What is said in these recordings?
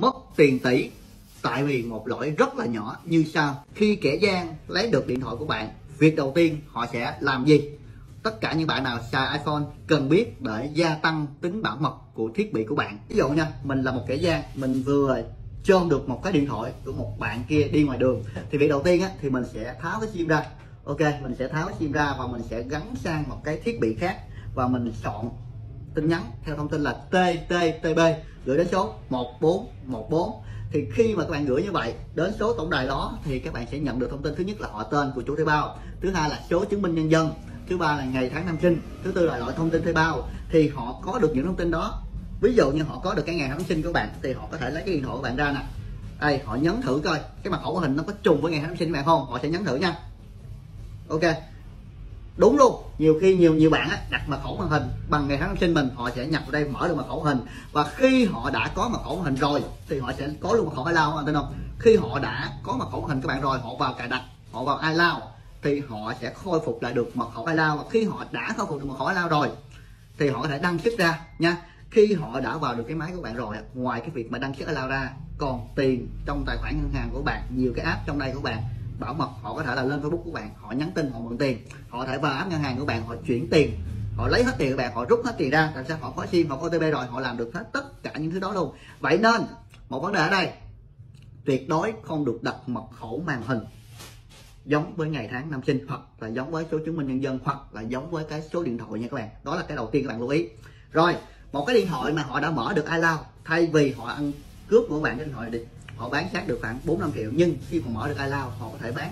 mất tiền tỷ. Tại vì một lỗi rất là nhỏ. Như sau khi kẻ gian lấy được điện thoại của bạn việc đầu tiên họ sẽ làm gì? Tất cả những bạn nào xài iPhone cần biết để gia tăng tính bảo mật của thiết bị của bạn. Ví dụ nha mình là một kẻ gian mình vừa trôn được một cái điện thoại của một bạn kia đi ngoài đường thì việc đầu tiên á, thì mình sẽ tháo cái sim ra. Ok mình sẽ tháo cái sim ra và mình sẽ gắn sang một cái thiết bị khác và mình chọn tin nhắn, theo thông tin là TTTB gửi đến số 1414 thì khi mà các bạn gửi như vậy đến số tổng đài đó thì các bạn sẽ nhận được thông tin thứ nhất là họ tên của chủ thuê bao, thứ hai là số chứng minh nhân dân, thứ ba là ngày tháng năm sinh, thứ tư là loại thông tin thuê bao. Thì họ có được những thông tin đó. Ví dụ như họ có được cái ngày tháng sinh của bạn thì họ có thể lấy cái điện thoại của bạn ra nè. Đây, họ nhấn thử coi, cái mật khẩu hình nó có trùng với ngày tháng sinh của bạn không? Họ sẽ nhấn thử nha. Ok đúng luôn. Nhiều khi nhiều nhiều bạn á, đặt mật khẩu màn hình bằng ngày tháng sinh mình họ sẽ nhập vào đây mở được mật khẩu hình. Và khi họ đã có mật khẩu màn hình rồi thì họ sẽ có luôn mật khẩu iCloud anh tin không? Khi họ đã có mật khẩu màn hình các bạn rồi họ vào cài đặt họ vào iCloud thì họ sẽ khôi phục lại được mật khẩu iCloud và khi họ đã khôi phục được mật khẩu iCloud rồi thì họ có thể đăng xuất ra nha. Khi họ đã vào được cái máy của bạn rồi ngoài cái việc mà đăng xuất iCloud ra còn tiền trong tài khoản ngân hàng của bạn nhiều cái app trong đây của bạn bảo mật, họ có thể là lên facebook của bạn, họ nhắn tin họ mượn tiền, họ có thể vào app ngân hàng của bạn, họ chuyển tiền, họ lấy hết tiền của bạn, họ rút hết tiền ra, tại sao họ có sim, họ có otp rồi, họ làm được hết tất cả những thứ đó luôn. Vậy nên, một vấn đề ở đây, tuyệt đối không được đặt mật khẩu màn hình giống với ngày tháng năm sinh, hoặc là giống với số chứng minh nhân dân, hoặc là giống với cái số điện thoại nha các bạn. Đó là cái đầu tiên các bạn lưu ý. Rồi, một cái điện thoại mà họ đã mở được iCloud, thay vì họ ăn cướp của bạn cái điện thoại đi họ bán sát được khoảng 4 5 triệu, nhưng khi mà mở được iCloud họ có thể bán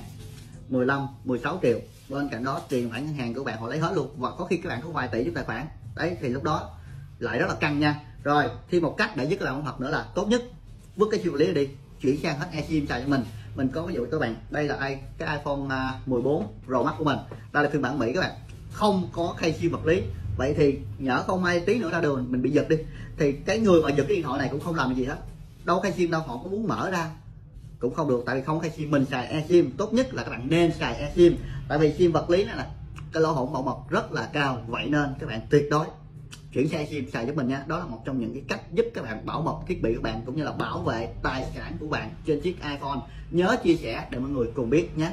15 16 triệu. Bên cạnh đó, tiền khoản ngân hàng của bạn họ lấy hết luôn. Và có khi các bạn có vài tỷ trong tài khoản. Đấy, thì lúc đó lại rất là căng nha. Rồi thì một cách để giúp các bạn học nữa là tốt nhất, vứt cái chiêu lý đi. Chuyển sang hết eSIM xài cho mình. Mình có ví dụ các bạn, đây là ai, cái iPhone à, 14 Pro Max của mình. Đây là phiên bản Mỹ các bạn. Không có khay sim vật lý. Vậy thì nhỡ không may tí nữa ra đường, mình bị giật đi. Thì cái người mà giật cái điện thoại này cũng không làm gì hết đâu khai sim đâu, họ có muốn mở ra. Cũng không được, tại vì không khai sim mình xài e sim tốt nhất là các bạn nên xài e sim tại vì sim vật lý này là cái lỗ hổng bảo mật rất là cao. Vậy nên các bạn tuyệt đối chuyển xe sim xài giúp mình nha. Đó là một trong những cái cách giúp các bạn bảo mật thiết bị của bạn, cũng như là bảo vệ tài sản của bạn trên chiếc iPhone. Nhớ chia sẻ để mọi người cùng biết nhé.